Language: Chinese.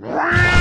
우